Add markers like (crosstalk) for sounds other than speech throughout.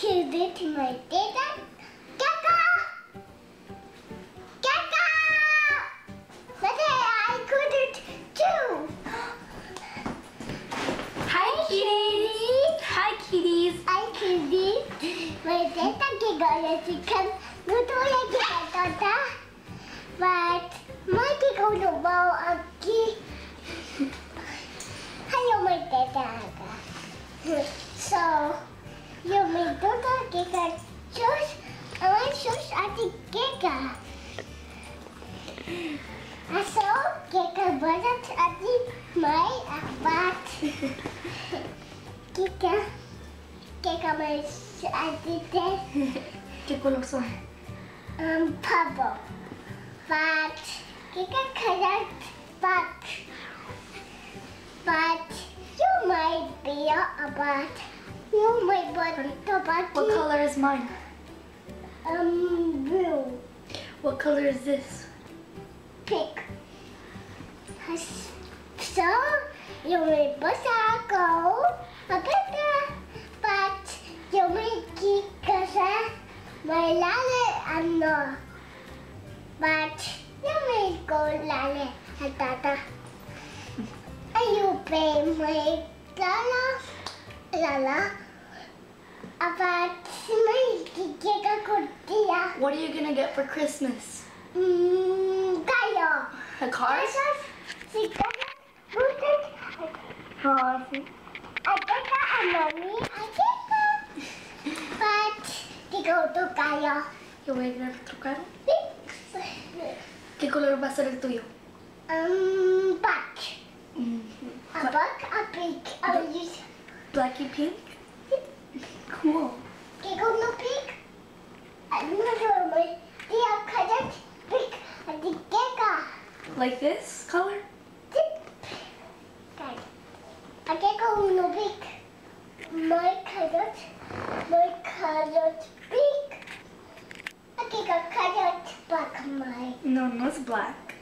killed it, my dad. Kaka! Kaka! But I could it too. Hi, kitties. Hi, kitties. I killed it. My dad giggle chicken. Lutuya kita tata. But my giggle no bow aki. Hello, my dad. So, you may do the giggle choose. I want choose at the giggle. So, giggle budget at the my abat. Giggle. Giggle my at the ¿Qué color son? um, purple. But cannot but but you might be a but you might be What color is mine? um blue What color is this? pink. So you may bust a go a bit but you may Kika my lale and no. But you may go lale and tata. (laughs) And you pay my lala lala. About my kika kutia. What are you gonna get for Christmas? Kayo. A car? Si kaya butet. Rosi. Ateka ang mami. Ateka. But tigo to kayo. Yo voy a ir otro carro. ¿Qué color va a ser el tuyo? Um, back. Mm, A buck, a pig. I will use Blacky pink? Cool. tigo no pink? I'm not sure my dear cadet pig. A digega. Like this color? A gecko no pig. My cadet. My cadet pig. A gecko cadet black my No, no, it's black.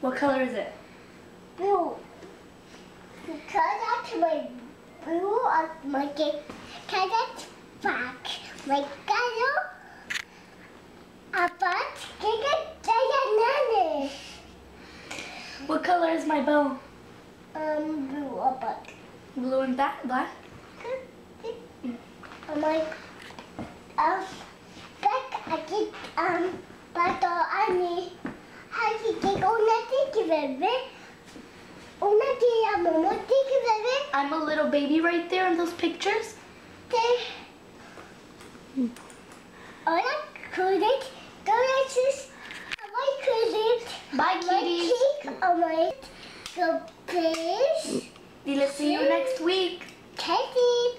What color is it? blue. Because that's my blue of my cadet back. My color about diana. What color is my bow? Um, blue about. Blue and that black? I'm like, um, back I get, um, bato ani, haki ke una tiki bebe, una tia momo tiki bebe, I'm a little baby right there in those pictures. te, ora kurit, doresis, amai kurit, Bye, amai kitties. kik, amai, go please, Dile see you next week. it.